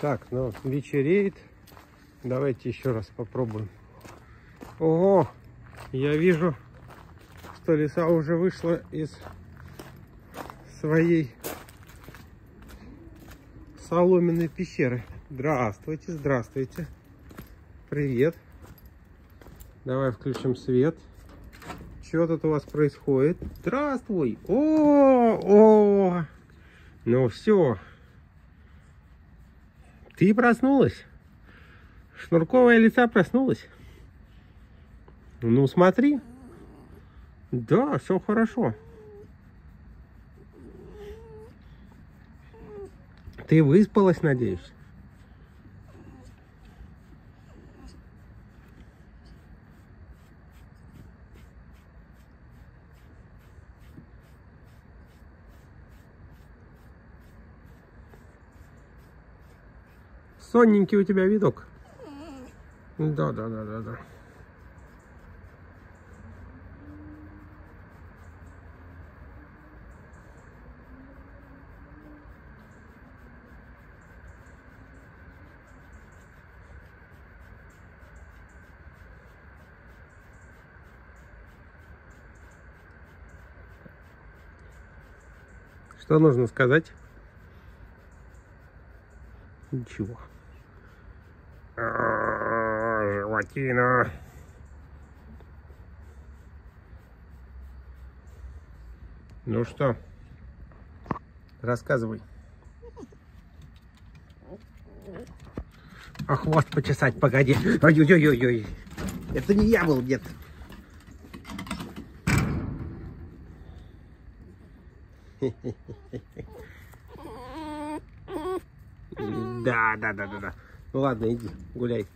Так, ну, вечереет. Давайте еще раз попробуем. Ого! Я вижу, что лиса уже вышла из своей соломенной пещеры. Здравствуйте, здравствуйте. Привет. Давай включим свет. Что тут у вас происходит? Здравствуй! О, о! Ну все. Ты проснулась? Шнурковая лица проснулась? Ну смотри. Да, все хорошо. Ты выспалась, надеюсь? Сонненький у тебя видок. Да, да, да, да, да. Что нужно сказать? Ничего. Животина. Ну что, рассказывай. А хвост почесать, погоди. Ой-ой-ой-ой. Это не я был, нет. Да, да, да, да, да. Vamos lá, Neide. Olha aí.